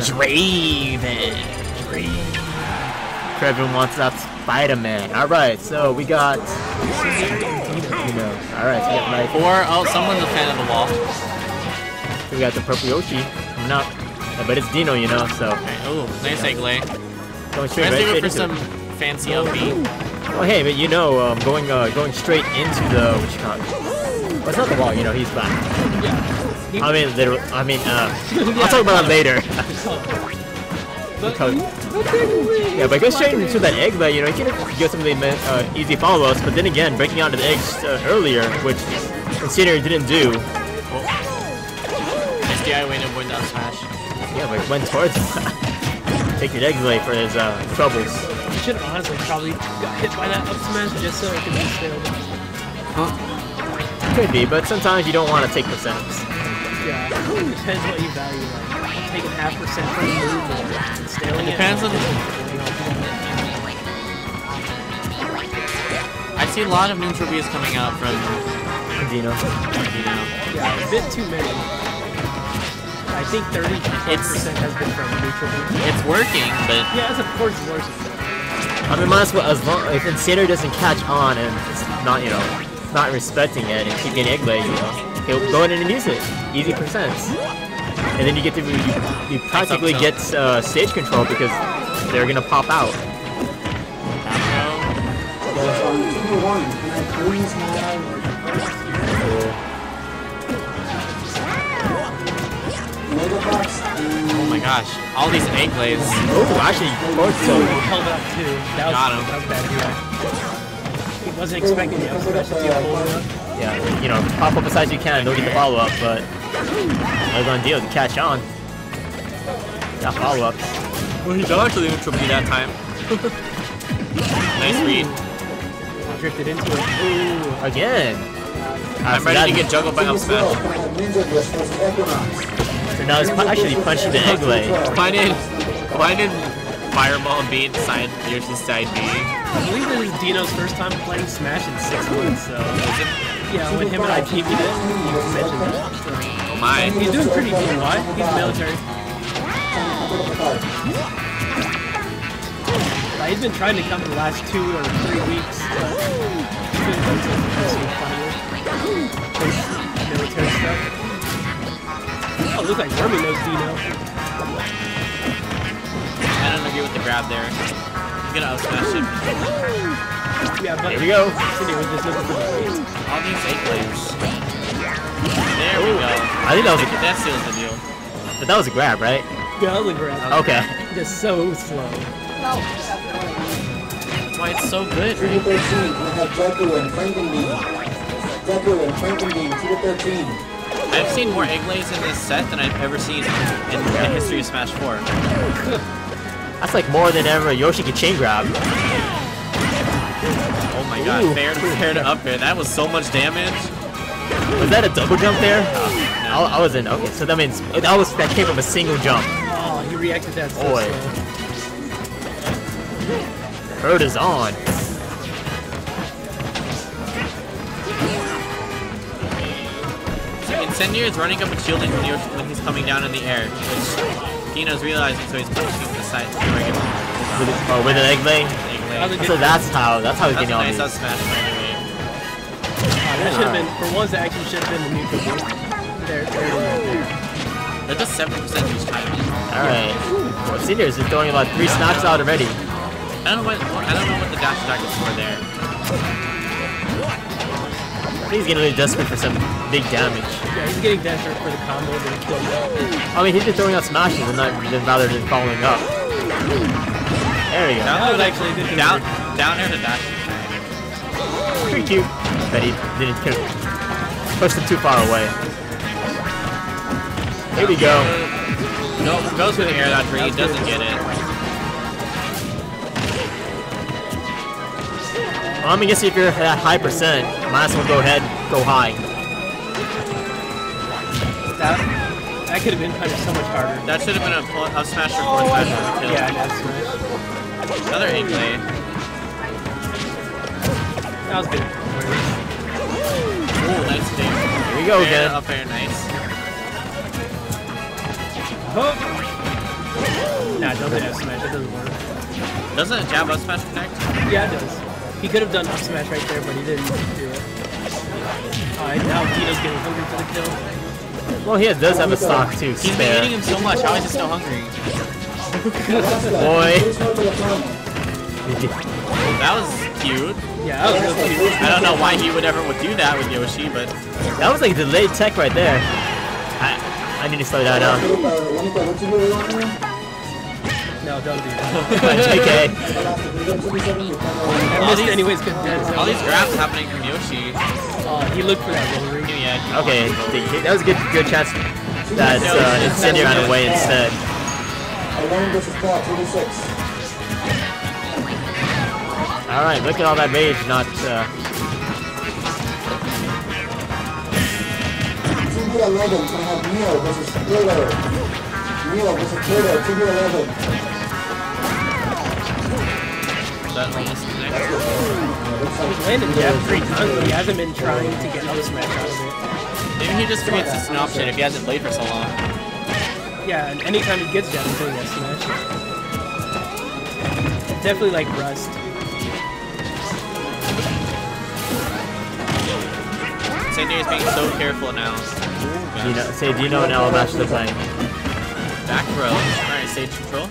Draven. Draven wants that Spider-Man. Alright, so we got... You know, alright, so we got like... Or, oh, someone's a fan of the wall. So we got the Purple Yoshi coming up. Yeah, but it's Deeno, you know, so... Okay, ooh, nice egg lay. Going straight, right, it for some fancy upbeat. Oh hey, but you know, um, going uh, going straight into the what you call it? Well, it's not the wall, you know, he's back. Yeah. I mean, literally, I mean, uh, I'll talk about that later. But, yeah, but go straight into that egg, but you know, you can get some of the uh, easy follow-ups, but then again, breaking out of the eggs uh, earlier, which Incendiary didn't do. SDI way to avoid that smash. Yeah, but went towards Take your egg away for his uh, troubles. You should honestly probably got hit by that up smash just so it could be stale. Could be, but sometimes you don't want to take percents. Yeah, it depends what you value. Like, taking half percent from the move or staling It depends it. on- I see a lot of neutral Bs coming out from Deeno. you know. Yeah, a bit too many. I think 30 percent has been from neutral. beam. It's working, but Yeah, that's of course worse. I mean, might as well, as long, if Incendiary doesn't catch on and it's not, you know, not respecting it and keep getting egg lay, you know, he'll go in and use it. Easy percents. And then you get to, you, you practically get uh, stage control because they're gonna pop out. oh my gosh, all these egg lays. Oh, actually, So he held up too. That was, Got him. That was bad. He wasn't expecting the up smash to be holding up. Yeah, you know, pop up as high as you can, don't get the follow up, but they're gonna deal to catch on. Got follow up. Well, he dodged the neutral B that time. nice read. Drifted into it. Ooh, again. Ah, I'm ready to get juggled by up smash. So now he's pu- actually punching the egg lay. Why did why did Fireball beat side Yoshi's side B? I believe this is Deeno's first time playing Smash in six months, so yeah, when him and I teamed it, he mentioned that. Oh my. He's doing pretty good. Why? He's military. He's been trying to come the last two or three weeks, but he's been going to the. Military stuff. Oh, it looks like Wormy knows Deeno. I don't agree with the grab there. He's gonna up smash him. Yeah, but Here we go. Cindy was just looking for the weight. All these egg lays. There we go. I think that was a, That seals the deal. but that was a grab, right? Yeah, look around. Okay. Just so slow. That's why it's so good. To the 13, we have Deku and Frankenbean. Deku and Frankenbean to 13. I've seen more egg lays in this set than I've ever seen in the history of Smash 4. That's like more than ever Yoshi could chain grab. Oh my god, Ooh. fair to fair to up air. That was so much damage. Was that a double jump there? I, I was in. Okay, so that means that was that came from a single jump. Oh, he reacted that so Boy. slow. Herd is on. So Incendiary is running up and shielding when, you're, when he's coming down in the air, which Deeno's realizing, so he's punching the side. With, oh, with an egg lay. Egg lay. So that's how that's how he's That's a getting all nice up these. smash, by the way. Oh, that should have been, for once, that actually should have been the neutral boost. There, there, there. That's a 7% use time. All right. Well, Seniors is throwing about three snacks out already. I don't know what I don't know what the dash attack is for there. I think he's getting really desperate for some big damage. Yeah, he's getting desperate for the combo to kill you. I mean, he's just throwing out smashes and not than rather than following up. There we go. That was actually a Down convert. down air to dash. Pretty cute. But he didn't kill. Pushed him too far away. Here we go. No, goes for the air dodge where he doesn't get it. Well, I mean, guess if you're at high percent, might as well go ahead, go high. That, that could have been punished so much harder. That should have been a, pull- a smash or forward oh, smash for the kill. Yeah, that's smash. Another egg lay. That was good. Ooh, nice thing. Here we go Fair again. Up air, nice. Oh, Nah, don't hit F smash. It doesn't work. Doesn't a jab up smash connect? Yeah, it does. He could have done up smash right there, but he didn't do it. Alright, now Deeno's getting hungry for the kill. Well, he does have a stock too. He's been eating him so much. How is he still hungry? Boy. That was cute. Yeah, that was real cute. I don't know why he would ever would do that with Yoshi, but That was like delayed tech right there. I I need to slow down now. No, don't do that. JK. I missed anyways because Dead all these grabs happening from Yoshi. Uh, he looked for that rotary. Yeah. Okay, that was a good good chance that uh, Incendiary ran away instead. Alone versus Claw, 2 to 6. Alright, look at all that rage not uh, 2v11, can I have Neo versus Taylor? Neo versus Taylor, 2v11. That almost connected. He's landed jab three times, but he hasn't been trying to get up smash out of it. Maybe he just forgets it's an option if he hasn't played for so long. Yeah, and anytime he gets down, he's doing that smash. Definitely like Rust. Incendiary's being so careful now. Ooh, you know say Deeno and Alabaster are playing. Back row. Alright, stage control.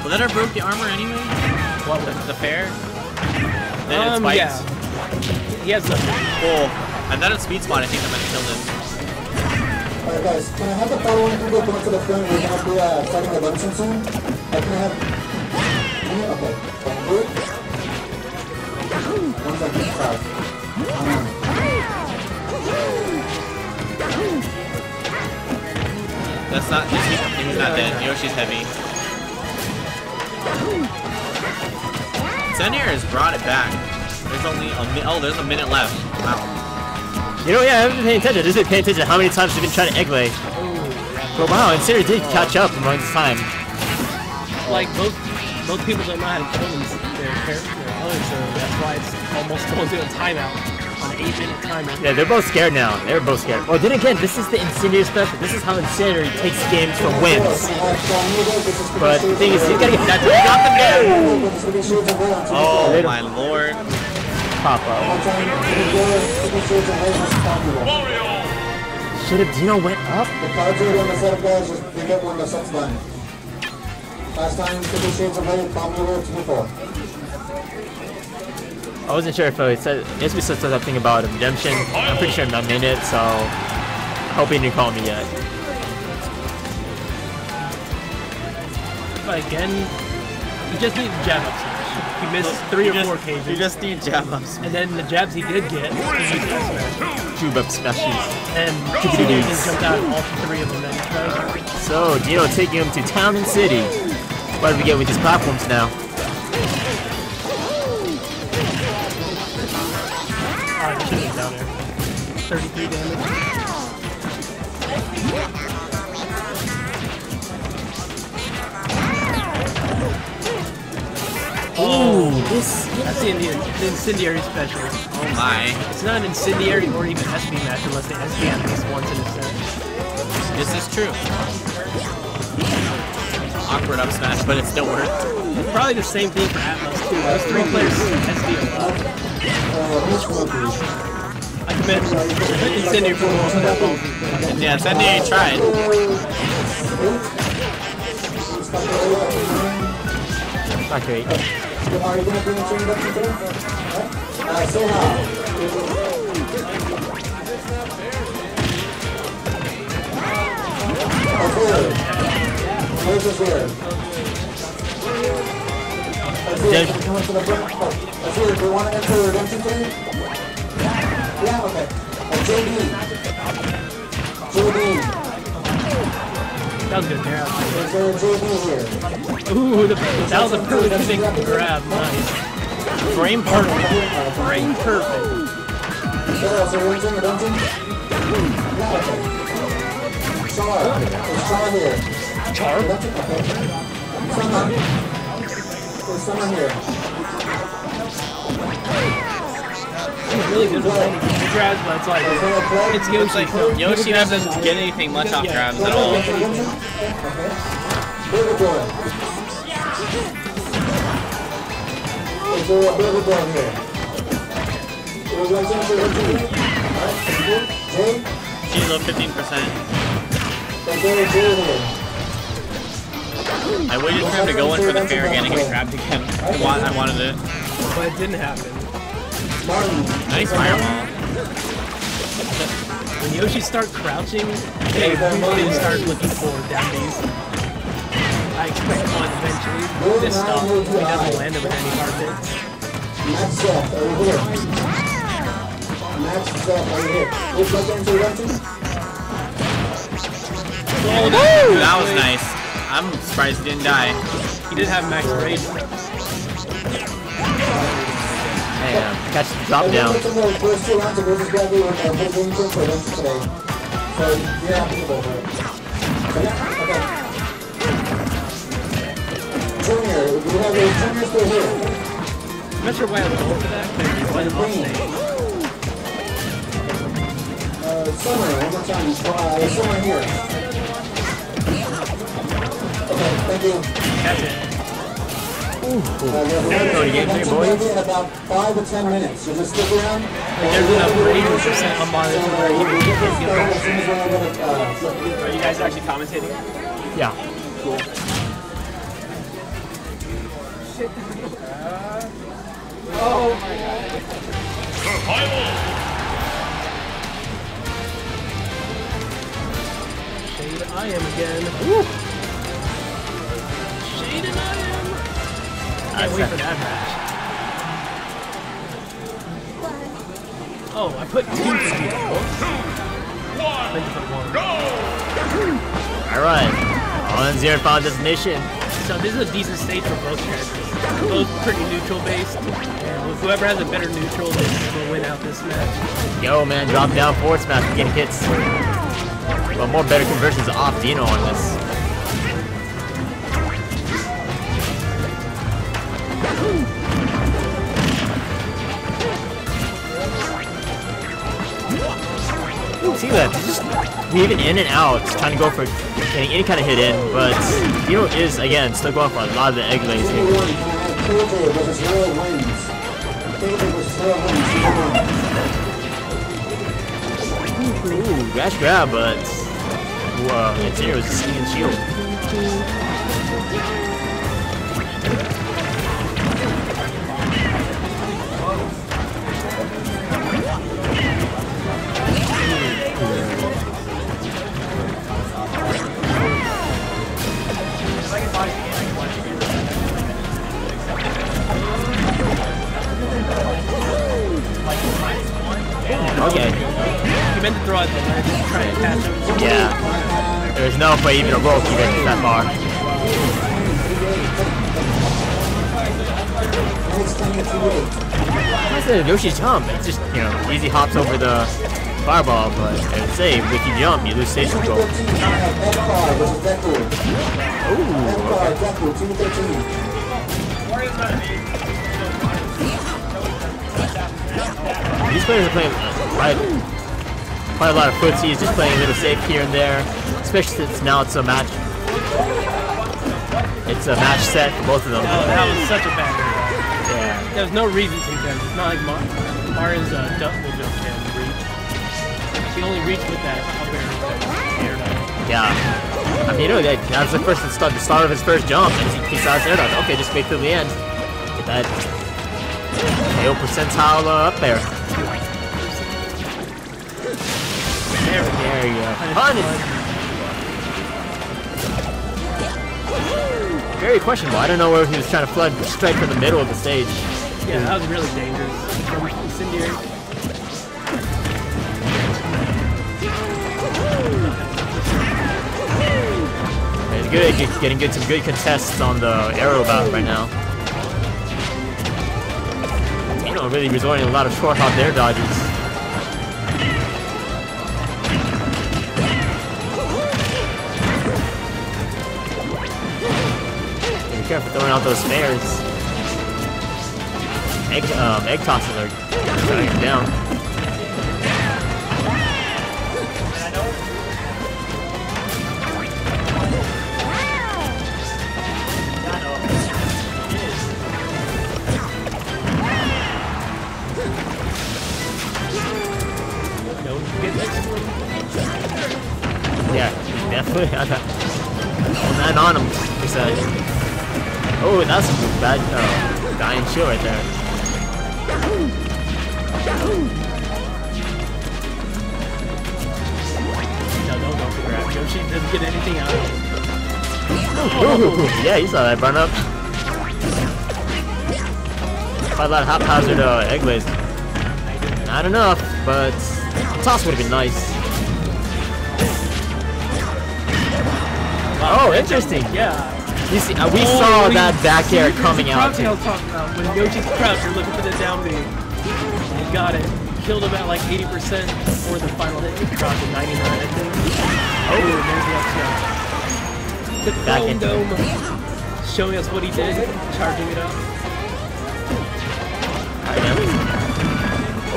Well, that our broke the armor anyway? What, the, the fair? Then it Um, spikes. yeah. He has nothing. Oh, and then at speed spot, I think I'm gonna kill him. Alright guys, can I have the following people come up to the front? We're gonna be uh, starting the luncheon soon. Uh, can I have... Yeah, okay. Good. One second, sorry. Um, That's not, he's, he's not dead. Yoshi's heavy. Incendiary has brought it back. There's only a mi- oh, there's a minute left. Wow. You know, yeah, I haven't been paying attention. I just been paying attention to how many times they've been trying to egg lay. But wow, Incendiary did catch up among this time. Like both both people don't know how to kill them, their character, their opponents, so that's why it's almost going to a timeout on an eight minute timer. Yeah, they're both scared now. They're both scared. Well, then again, this is the Incendiary special. This is how Incendiary takes games for wins. But the thing is, he's gotta get that. He got them down. Oh my lord. Pop up. Should have Deeno went up? The cards are on the set of guys, just pick up when the set's done. Last time, Fifty Shades of Red, Formula 24. I wasn't sure if it said. We said something about redemption. I'm pretty sure I'm not in it, so hope he didn't call me yet. But again, he just needs jab up smash. He missed three You or just- four occasions. You just need jab ups. And then the jabs he did get, he used smash. Tube up smashes. And just jumped out of all three of them that he tried. So Deeno taking him to town and city. What do we get with these platforms now? Ah, he should have down there. 33 damage. This. That's the, Indian, the incendiary special. Oh my. It's not an incendiary or even SB match unless they SB at least once in a set. This is true. Awkward up smash, but it still worked. It's probably the same thing for Atlas too. Those three players SB a. I commend incendiary for most of that ball. Yeah, Incendiary tried. Not great. Are you gonna bring a change up today? Uh, say how. Where's this here? Azir, come on to the front. Oh, Azir, do you want to enter redemption today? Yeah, okay. Uh, JD. JD. That was good grab. Ooh, the, that was a perfect grab. Nice. Frame perfect. Frame perfect. Char. There's someone here. He's really good good grabs, but it's like it's Yoshi. It's like Yoshi doesn't get anything much off Yeah. grabs at all. Okay. Burger boy. A burger boy here? Would you like some burger boy? Alright, thank you. Jay? She's low 15%. Is there a Jay here? I waited for him to go in for the fair again and get grabbed again. I, want, I wanted it. but it didn't happen. Martin. Nice fireball. When Yoshi start crouching, they really start looking for down B's. I expect one eventually. This stuff, he doesn't land it with any hard hits. Max Zeth, over here. Max Zeth, over here. Would you like to enter Renton? That was nice. I'm surprised he didn't die. He did have max rage. Happy about that. Okay? Okay. Junior, we have a junior still here. I'm not sure why I was for that, he went off stage. Uh, one more time. Uh, here. Okay, thank you. That's it. Uh, we have a Go to game boys. in about five to ten minutes. So just stick around. There's enough rage percent on Mario to where he We'll can get get good. as soon as we're able to, uh, flip. Are you guys actually commentating? Yeah. Cool. Shit. Oh. Final. Shade I am again. Woo! Can't wait for that match. Oh, I put two for you. I meant to put one. Alright. On zero final destination. So this is a decent stage for both characters. Both pretty neutral based. And whoever has a better neutral is will win out this match. Yo, man, drop down forward smash, getting hits. But more better conversions off Deeno on this. Weaving in and out, trying to go for getting any kind of hit in, but Deeno is, again, still going for a lot of the egg lays here. Ooh, dash grab, but Incendiary was just stinging shield. A rope can get that far. Next time it's you. I said Yoshi jump. It's just, you know, easy hops over the fireball, but I would say if you jump, you lose stage control. 213, I have F5 versus Deku. Ooh, F5, Deku, 213. These players are playing uh, quite, quite a lot of footsies, just playing a little safe here and there, especially since now it's a match. It's a match set for both of them. Oh, that was such a bad move. Yeah. There's no reason to because it's not like Mar- Mario's uh, double jump can reach. She only reached with that up air that air dodge. Yeah. I mean, you know, that, that's the first start, the start of his first jump, and he, he starts air dodge. Okay, just wait till the end. Get that KO percentile uh, up there. There we go. There you go. Punish. Very questionable. I don't know where he was trying to flood straight from the middle of the stage. Yeah, that was really dangerous. Incendiary. It's good, getting good some good contests on the arrow battle right now. You know, really resorting to a lot of short hop air dodges. Careful throwing out those spares. egg, um, egg tosses are him down. Yeah, definitely. on that on him, said. Oh, that's a bad uh, dying shield right there. No, don't grab. Yoshi doesn't get anything out of it. Ooh, yeah, you saw that run up. Quite a lot of haphazard uh, egg lays. Not enough, but toss would have been nice. Oh, interesting. Yeah. See, uh, we Oh, saw we- that back air coming out too. talking about. When Yoshi's crouched, you're looking for the down B. Got it. Killed him at like 80% before the final hit. He dropped at 99, I think. Oh, there's the upshot. The Back Chrome Dome. Showing us what he did, charging it up.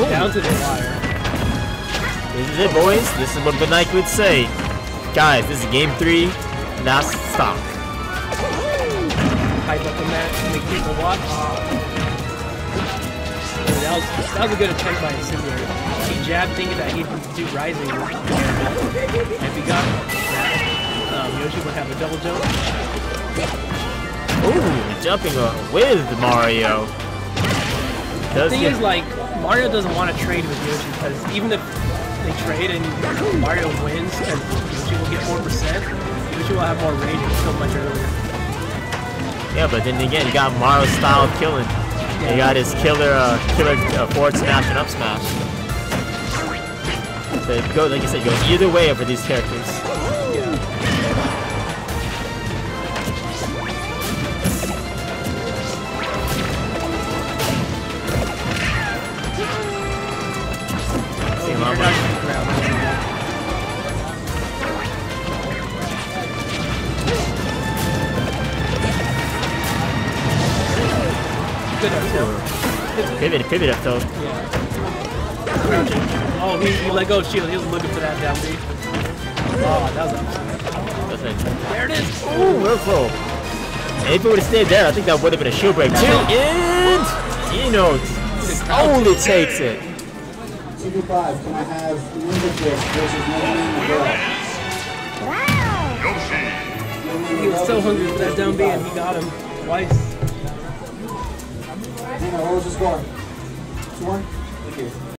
Down to the wire. This is it, boys. This is what the Nike would say. Guys, this is game three. Now stop. Hype up the match, make people watch. That was, that was a good attempt by Incendiary. He jabbed thinking that he'd do Rising. If he got that, um, Yoshi would have a double jump. Ooh, jumping with Mario. The thing is, like, Mario doesn't want to trade with Yoshi because even if they trade and Mario wins, because Yoshi will get 4%, Yoshi will have more rage so much earlier. Yeah, but then again, you got Mario style killing. You got his killer, uh, killer uh, forward smash and up smash. So go, like I said, go either way for these characters. See, Pivot, pivot up though. Yeah. Oh, he, he let go of shield. He was looking for that down B. Oh, that was upset. That's it. There it is. Ooh, real cool. And if it would have stayed there, I think that would have been a shield break too. And Deeno only takes it. CP5, can I have Ninja Force versus Mega Man Miguel? He was so hungry for that down B and he got him twice. What was the score? 2-1? Thank you.